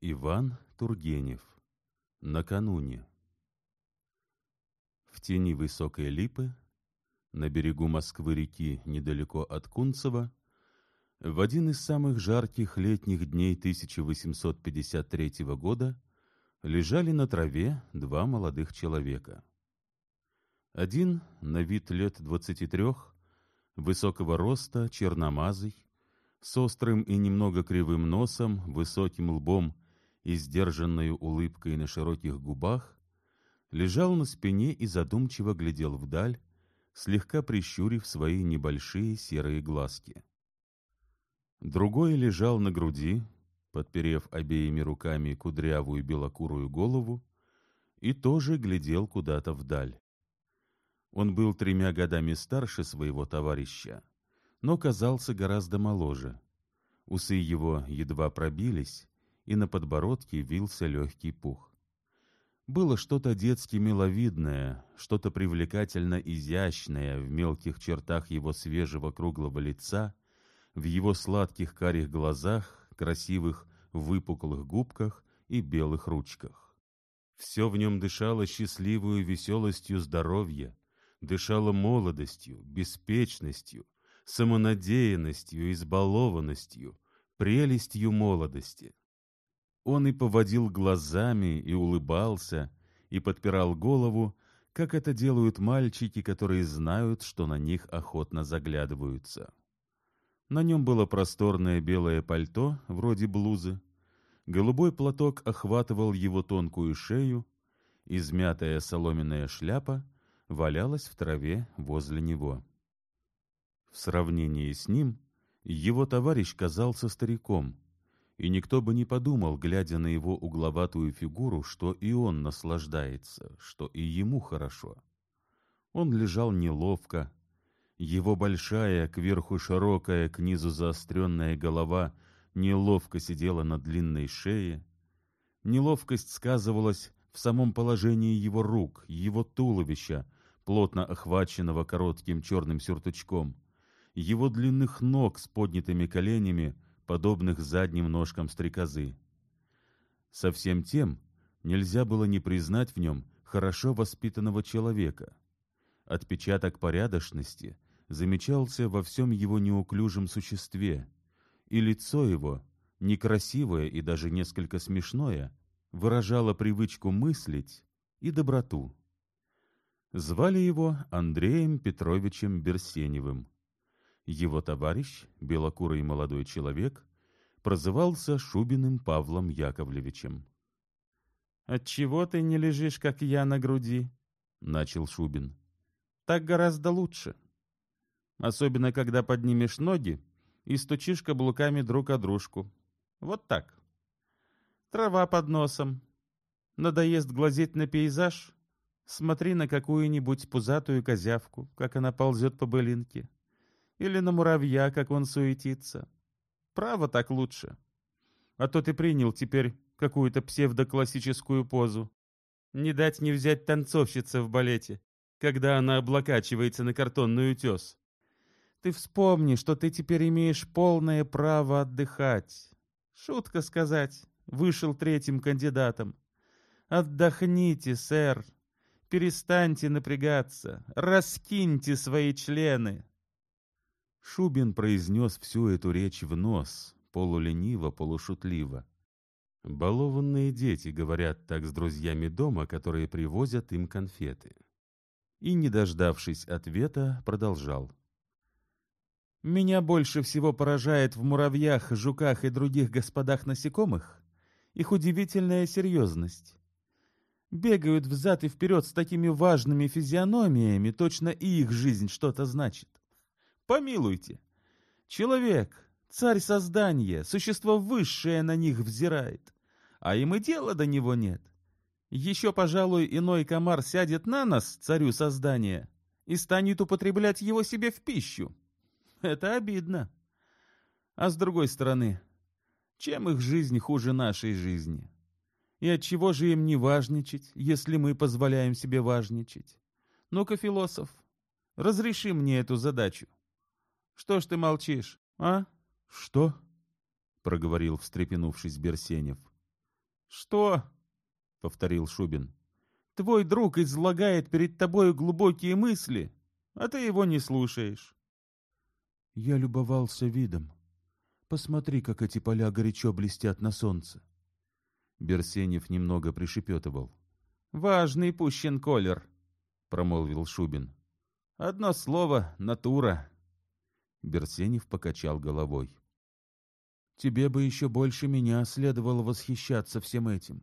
Иван Тургенев. Накануне. В тени высокой липы, на берегу Москвы-реки, недалеко от Кунцева, в один из самых жарких летних дней 1853 года лежали на траве два молодых человека. Один, на вид лет двадцати трех, высокого роста, черномазый, с острым и немного кривым носом, высоким лбом и сдержанной улыбкой на широких губах, лежал на спине и задумчиво глядел вдаль, слегка прищурив свои небольшие серые глазки. Другой лежал на груди, подперев обеими руками кудрявую белокурую голову, и тоже глядел куда-то вдаль. Он был тремя годами старше своего товарища, но казался гораздо моложе. Усы его едва пробились, и на подбородке вился легкий пух. Было что-то детски миловидное, что-то привлекательно изящное в мелких чертах его свежего круглого лица, в его сладких карих глазах, красивых выпуклых губках и белых ручках. Все в нем дышало счастливую веселостью здоровья, дышало молодостью, беспечностью, самонадеянностью, избалованностью, прелестью молодости. Он и поводил глазами, и улыбался, и подпирал голову, как это делают мальчики, которые знают, что на них охотно заглядываются. На нем было просторное белое пальто, вроде блузы. Голубой платок охватывал его тонкую шею, измятая соломенная шляпа валялась в траве возле него. В сравнении с ним его товарищ казался стариком — и никто бы не подумал, глядя на его угловатую фигуру, что и он наслаждается, что и ему хорошо. Он лежал неловко, его большая, кверху широкая, к низу заостренная голова неловко сидела на длинной шее. Неловкость сказывалась в самом положении его рук, его туловища, плотно охваченного коротким черным сюртучком, его длинных ног с поднятыми коленями — подобных задним ножкам стрекозы. Со всем тем нельзя было не признать в нем хорошо воспитанного человека. Отпечаток порядочности замечался во всем его неуклюжем существе, и лицо его, некрасивое и даже несколько смешное, выражало привычку мыслить и доброту. Звали его Андреем Петровичем Берсеневым. Его товарищ, белокурый молодой человек, прозывался Шубиным Павлом Яковлевичем. «Отчего ты не лежишь, как я, на груди?» — начал Шубин. «Так гораздо лучше. Особенно, когда поднимешь ноги и стучишь каблуками друг о дружку. Вот так. Трава под носом. Надоест глазеть на пейзаж? Смотри на какую-нибудь пузатую козявку, как она ползет по былинке или на муравья, как он суетится. Право так лучше. А то ты принял теперь какую-то псевдоклассическую позу. Не дать не взять танцовщица в балете, когда она облокачивается на картонный утес. Ты вспомни, что ты теперь имеешь полное право отдыхать. Шутка сказать, вышел третьим кандидатом. Отдохните, сэр. Перестаньте напрягаться. Раскиньте свои члены. Шубин произнес всю эту речь в нос, полулениво, полушутливо. Балованные дети говорят так с друзьями дома, которые привозят им конфеты. И, не дождавшись ответа, продолжал. «Меня больше всего поражает в муравьях, жуках и других господах насекомых их удивительная серьезность. Бегают взад и вперед с такими важными физиономиями, точно и их жизнь что-то значит. Помилуйте. Человек, царь создания, существо высшее на них взирает, а им и дела до него нет. Еще, пожалуй, иной комар сядет на нас, царю создания, и станет употреблять его себе в пищу. Это обидно. А с другой стороны, чем их жизнь хуже нашей жизни? И от чего же им не важничать, если мы позволяем себе важничать? Ну-ка, философ, разреши мне эту задачу. Что ж ты молчишь, а? Что? проговорил, встрепенувшись Берсенев. «Что?» — повторил Шубин. «Твой друг излагает перед тобой глубокие мысли, а ты его не слушаешь». Я любовался видом. Посмотри, как эти поля горячо блестят на солнце. Берсенев немного пришепетывал. «Важный пущен колер», — промолвил Шубин. «Одно слово — натура». Берсенев покачал головой. «Тебе бы еще больше меня следовало восхищаться всем этим.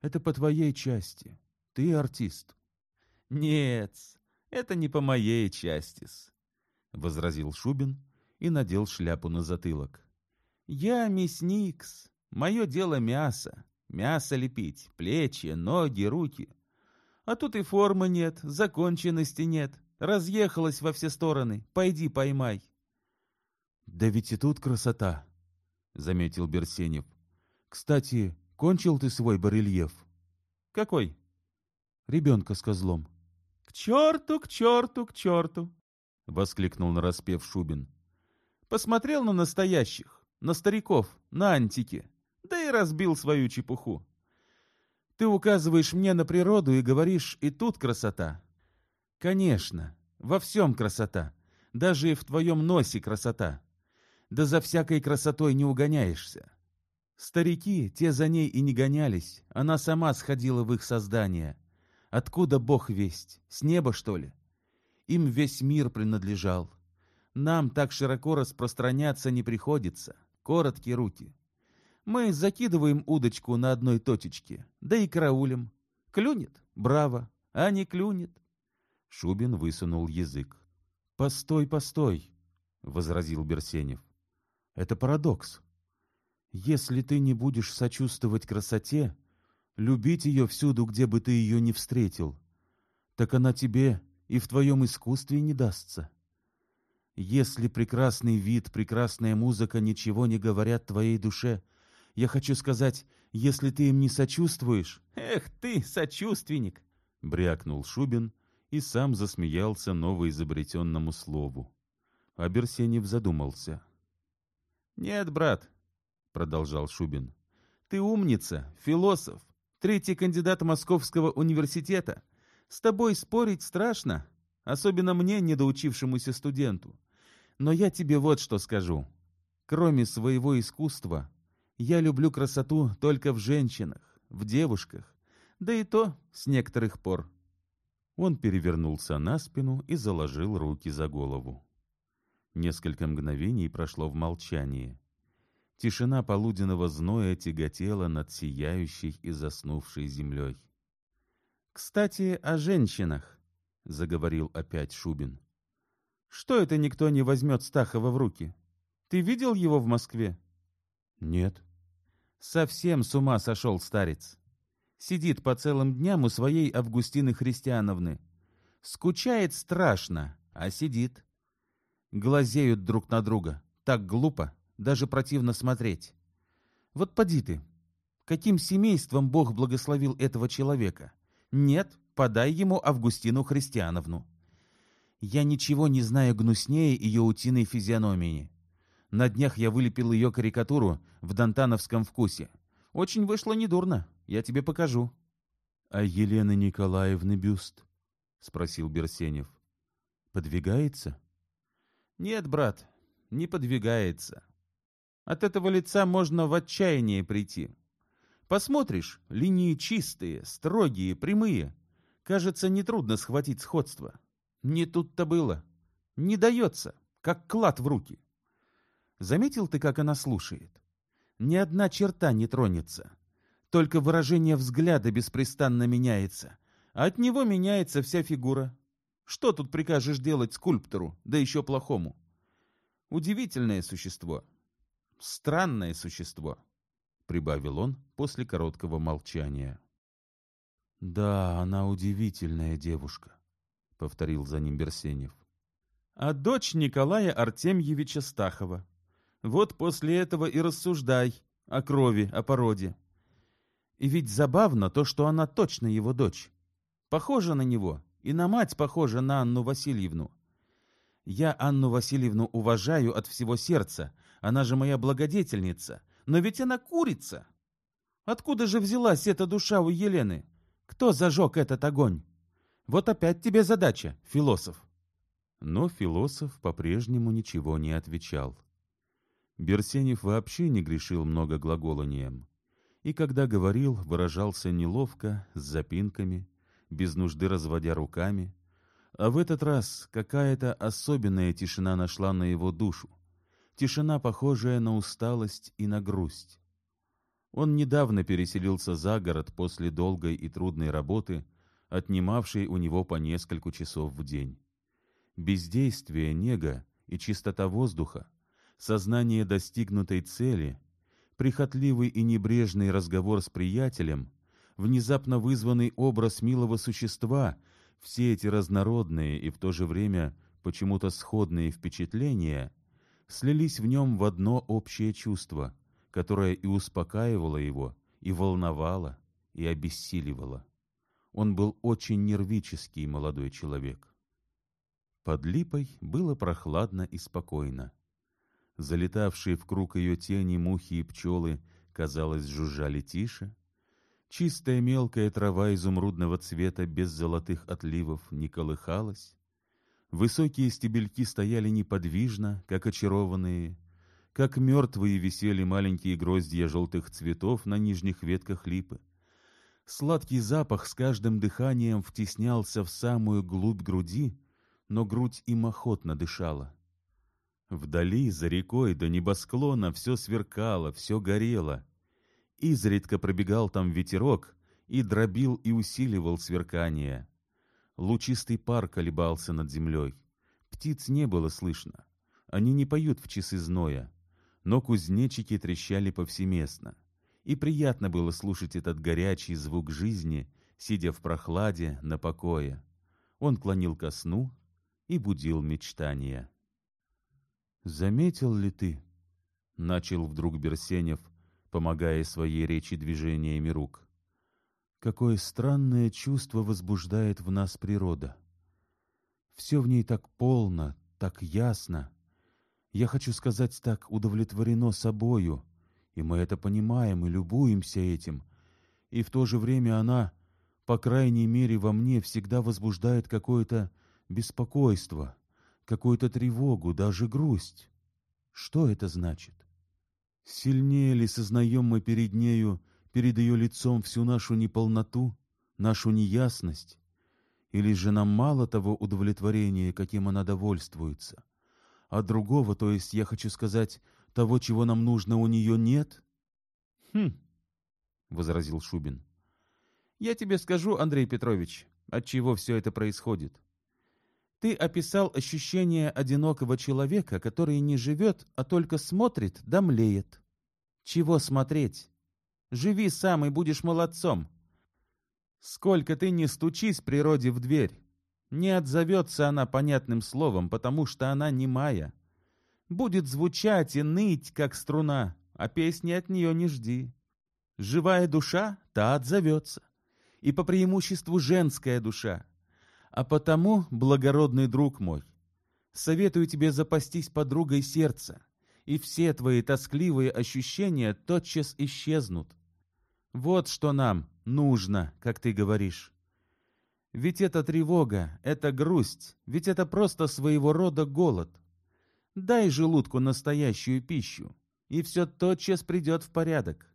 Это по твоей части. Ты артист». «Нет, это не по моей части-с», — возразил Шубин и надел шляпу на затылок. «Я мясникс. Мое дело мясо. Мясо лепить, плечи, ноги, руки. А тут и формы нет, законченности нет. Разъехалась во все стороны. Пойди поймай. Да ведь и тут красота, заметил Берсенев. Кстати, кончил ты свой барельеф? Какой? Ребенка с козлом. К черту, к черту, к черту! Воскликнул нараспев Шубин. Посмотрел на настоящих, на стариков, на антики да и разбил свою чепуху. Ты указываешь мне на природу и говоришь, и тут красота. Конечно, во всем красота, даже и в твоем носе красота. Да за всякой красотой не угоняешься. Старики, те за ней и не гонялись, она сама сходила в их создание. Откуда Бог весть? С неба, что ли? Им весь мир принадлежал. Нам так широко распространяться не приходится. Короткие руки. Мы закидываем удочку на одной точечке, да и караулем. Клюнет? Браво. А не клюнет? Шубин высунул язык. «Постой, постой!» — возразил Берсенев. «Это парадокс. Если ты не будешь сочувствовать красоте, любить ее всюду, где бы ты ее не встретил, так она тебе и в твоем искусстве не дастся. Если прекрасный вид, прекрасная музыка ничего не говорят твоей душе — я хочу сказать, если ты им не сочувствуешь... Эх ты, сочувственник! Брякнул Шубин и сам засмеялся новоизобретенному слову. А Берсенев задумался. «Нет, брат», — продолжал Шубин, — «ты умница, философ, третий кандидат Московского университета. С тобой спорить страшно, особенно мне, недоучившемуся студенту. Но я тебе вот что скажу. Кроме своего искусства, я люблю красоту только в женщинах, в девушках, да и то с некоторых пор. Он перевернулся на спину и заложил руки за голову. Несколько мгновений прошло в молчании. Тишина полуденного зноя тяготела над сияющей и заснувшей землей. «Кстати, о женщинах», — заговорил опять Шубин. «Что это никто не возьмет Стахова в руки? Ты видел его в Москве?» «Нет». Совсем с ума сошел старец. Сидит по целым дням у своей Августины Христиановны. Скучает страшно, а сидит. Глазеют друг на друга. Так глупо, даже противно смотреть. Вот поди ты, каким семейством Бог благословил этого человека? Нет, подай ему Августину Христиановну. Я ничего не знаю гнуснее ее утиной физиономии. На днях я вылепил ее карикатуру в дантановском вкусе. Очень вышло недурно. Я тебе покажу. — А Елены Николаевны бюст? — спросил Берсенев. — Подвигается? — Нет, брат, не подвигается. От этого лица можно в отчаяние прийти. Посмотришь, линии чистые, строгие, прямые. Кажется, нетрудно схватить сходство. Не тут-то было. Не дается, как клад в руки. Заметил ты, как она слушает? Ни одна черта не тронется. Только выражение взгляда беспрестанно меняется. А от него меняется вся фигура. Что тут прикажешь делать скульптору, да еще плохому? Удивительное существо. Странное существо, — прибавил он после короткого молчания. — Да, она удивительная девушка, — повторил за ним Берсенев. — А дочь Николая Артемьевича Стахова. Вот после этого и рассуждай о крови, о породе. И ведь забавно то, что она точно его дочь. Похожа на него, и на мать похожа на Анну Васильевну. Я Анну Васильевну уважаю от всего сердца, она же моя благодетельница, но ведь она курица. Откуда же взялась эта душа у Елены? Кто зажег этот огонь? Вот опять тебе задача, философ. Но философ по-прежнему ничего не отвечал. Берсенев вообще не грешил много глаголанием, и когда говорил, выражался неловко, с запинками, без нужды разводя руками, а в этот раз какая-то особенная тишина нашла на его душу, тишина, похожая на усталость и на грусть. Он недавно переселился за город после долгой и трудной работы, отнимавшей у него по несколько часов в день. Бездействие, нега и чистота воздуха, сознание достигнутой цели, прихотливый и небрежный разговор с приятелем, внезапно вызванный образ милого существа, все эти разнородные и в то же время почему-то сходные впечатления слились в нем в одно общее чувство — которая и успокаивала его, и волновала, и обессиливала. Он был очень нервический молодой человек. Под липой было прохладно и спокойно. Залетавшие в круг ее тени мухи и пчелы, казалось, жужжали тише. Чистая мелкая трава изумрудного цвета без золотых отливов не колыхалась. Высокие стебельки стояли неподвижно, как очарованные, как мертвые висели маленькие гроздья желтых цветов на нижних ветках липы. Сладкий запах с каждым дыханием втеснялся в самую глубь груди, но грудь им охотно дышала. Вдали, за рекой, до небосклона все сверкало, все горело. Изредка пробегал там ветерок и дробил и усиливал сверкание. Лучистый пар колебался над землей. Птиц не было слышно. Они не поют в часы зноя но кузнечики трещали повсеместно. И приятно было слушать этот горячий звук жизни, сидя в прохладе на покое. Он клонил ко сну и будил мечтания. «Заметил ли ты?» — начал вдруг Берсенев, помогая своей речи движениями рук. «Какое странное чувство возбуждает в нас природа. Все в ней так полно, так ясно, я хочу сказать так, удовлетворено собою, и мы это понимаем и любуемся этим, и в то же время она, по крайней мере во мне, всегда возбуждает какое-то беспокойство, какую-то тревогу, даже грусть. Что это значит? Сильнее ли сознаем мы перед нею, перед ее лицом всю нашу неполноту, нашу неясность? Или же нам мало того удовлетворения, каким она довольствуется? а другого, то есть, я хочу сказать, того, чего нам нужно, у нее нет? — Хм, — возразил Шубин. — Я тебе скажу, Андрей Петрович, от чего все это происходит. Ты описал ощущение одинокого человека, который не живет, а только смотрит да млеет. Чего смотреть? Живи сам и будешь молодцом. Сколько ты не стучись природе в дверь, не отзовется она понятным словом, потому что она немая. Будет звучать и ныть, как струна, а песни от нее не жди. Живая душа, та отзовется. И по преимуществу женская душа. А потому, благородный друг мой, советую тебе запастись подругой сердца, и все твои тоскливые ощущения тотчас исчезнут. Вот что нам нужно, как ты говоришь. Ведь это тревога, это грусть, ведь это просто своего рода голод. Дай желудку настоящую пищу, и все тотчас придет в порядок.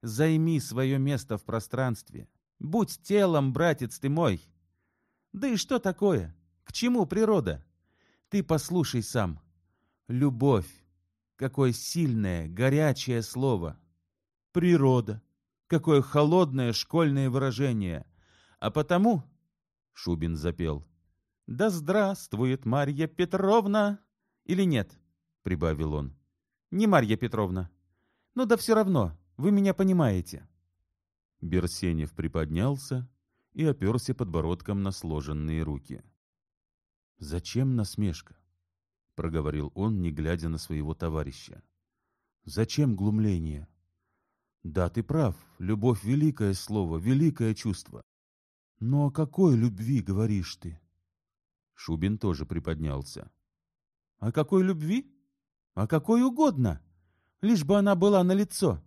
Займи свое место в пространстве. Будь телом, братец ты мой. Да и что такое? К чему природа? Ты послушай сам. Любовь. Какое сильное, горячее слово. Природа. Какое холодное школьное выражение. А потому Шубин запел. «Да здравствует Марья Петровна!» «Или нет?» — прибавил он. «Не Марья Петровна. Ну да все равно, вы меня понимаете». Берсенев приподнялся и оперся подбородком на сложенные руки. «Зачем насмешка?» — проговорил он, не глядя на своего товарища. «Зачем глумление?» «Да, ты прав, любовь — великое слово, великое чувство. «Но о какой любви говоришь ты?» Шубин тоже приподнялся. «О какой любви? О какой угодно, лишь бы она была на лицо.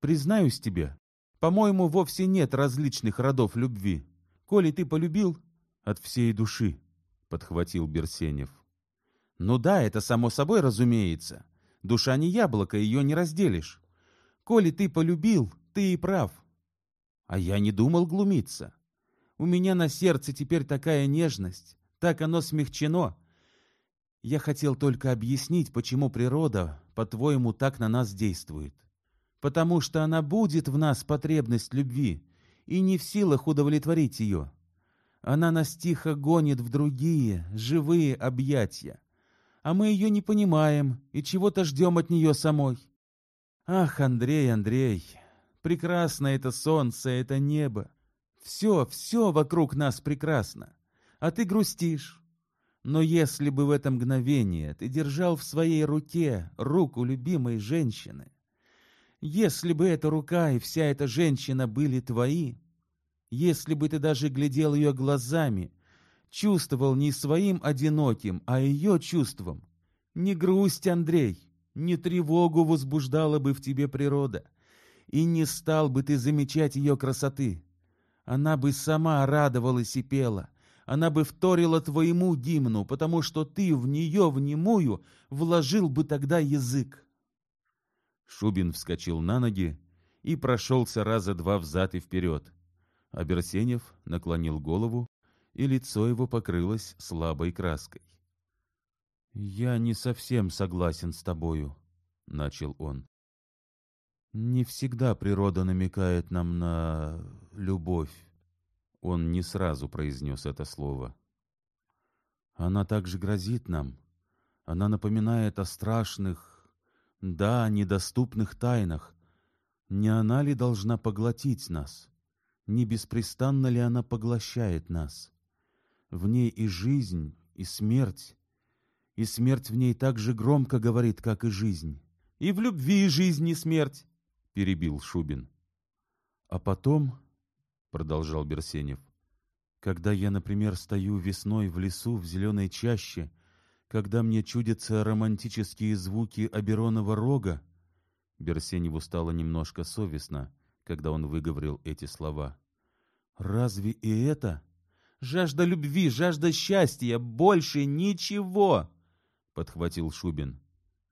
Признаюсь тебе, по-моему, вовсе нет различных родов любви. Коли ты полюбил от всей души, — подхватил Берсенев. Ну да, это само собой разумеется. Душа не яблоко, ее не разделишь. Коли ты полюбил, ты и прав. А я не думал глумиться. У меня на сердце теперь такая нежность, так оно смягчено. Я хотел только объяснить, почему природа, по-твоему, так на нас действует. Потому что она будет в нас потребность любви и не в силах удовлетворить ее. Она нас тихо гонит в другие, живые объятия. А мы ее не понимаем и чего-то ждем от нее самой. Ах, Андрей, Андрей, прекрасно это солнце, это небо. Все, все вокруг нас прекрасно. А ты грустишь. Но если бы в это мгновение ты держал в своей руке руку любимой женщины, если бы эта рука и вся эта женщина были твои, если бы ты даже глядел ее глазами, чувствовал не своим одиноким, а ее чувством, не грусть, Андрей, не тревогу возбуждала бы в тебе природа, и не стал бы ты замечать ее красоты. Она бы сама радовалась и пела, она бы вторила твоему гимну, потому что ты в нее, в немую, вложил бы тогда язык. Шубин вскочил на ноги и прошелся раза два взад и вперед. А Берсенев наклонил голову, и лицо его покрылось слабой краской. «Я не совсем согласен с тобою», — начал он. «Не всегда природа намекает нам на любовь». Он не сразу произнес это слово. «Она также грозит нам. Она напоминает о страшных, да, недоступных тайнах. Не она ли должна поглотить нас?» не беспрестанно ли она поглощает нас. В ней и жизнь, и смерть, и смерть в ней так же громко говорит, как и жизнь. И в любви жизнь и смерть, — перебил Шубин. А потом, — продолжал Берсенев, — когда я, например, стою весной в лесу в зеленой чаще, когда мне чудятся романтические звуки Аберонова рога, Берсеневу стало немножко совестно, когда он выговорил эти слова. Разве и это? Жажда любви, жажда счастья, больше ничего, подхватил Шубин.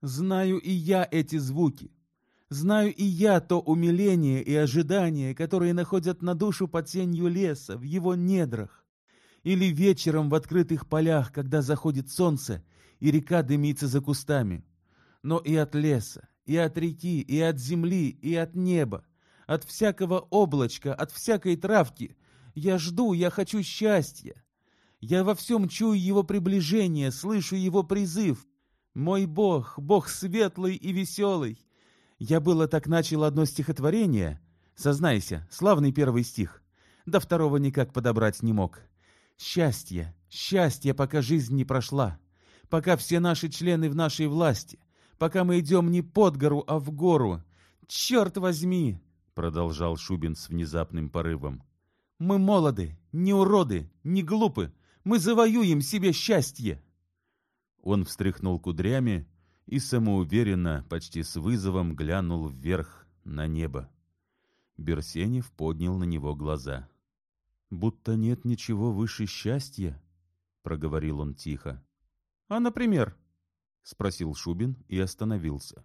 Знаю и я эти звуки. Знаю и я то умиление и ожидание, которые находят на душу под тенью леса, в его недрах. Или вечером в открытых полях, когда заходит солнце, и река дымится за кустами. Но и от леса, и от реки, и от земли, и от неба от всякого облачка, от всякой травки. Я жду, я хочу счастья. Я во всем чую его приближение, слышу его призыв. Мой Бог, Бог светлый и веселый. Я было так начал одно стихотворение. Сознайся, славный первый стих. До второго никак подобрать не мог. Счастье, счастье, пока жизнь не прошла. Пока все наши члены в нашей власти. Пока мы идем не под гору, а в гору. Черт возьми! продолжал Шубин с внезапным порывом. Мы молоды, не уроды, не глупы. Мы завоюем себе счастье. Он встряхнул кудрями и самоуверенно, почти с вызовом глянул вверх на небо. Берсенев поднял на него глаза. «Будто нет ничего выше счастья», — проговорил он тихо. «А, например?» — спросил Шубин и остановился.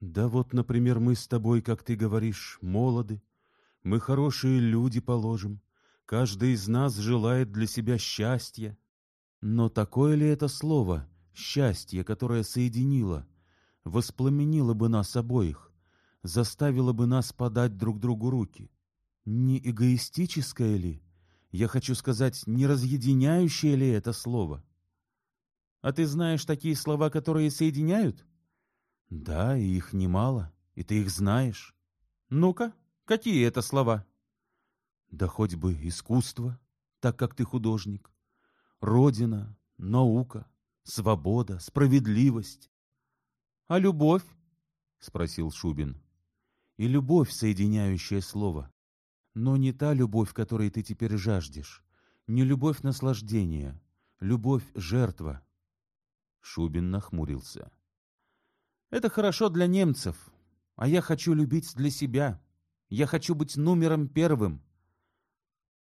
Да вот, например, мы с тобой, как ты говоришь, молоды. Мы хорошие люди, положим. Каждый из нас желает для себя счастья. Но такое ли это слово «счастье», которое соединило, воспламенило бы нас обоих, заставило бы нас подать друг другу руки? Не эгоистическое ли? Я хочу сказать, не разъединяющее ли это слово? А ты знаешь такие слова, которые соединяют? Да, и их немало, и ты их знаешь. Ну-ка, какие это слова? Да хоть бы искусство, так как ты художник, родина, наука, свобода, справедливость. А любовь? Спросил Шубин. И любовь, соединяющая слово. Но не та любовь, которой ты теперь жаждешь, не любовь наслаждения, любовь жертва. Шубин нахмурился. Это хорошо для немцев, а я хочу любить для себя. Я хочу быть номером первым.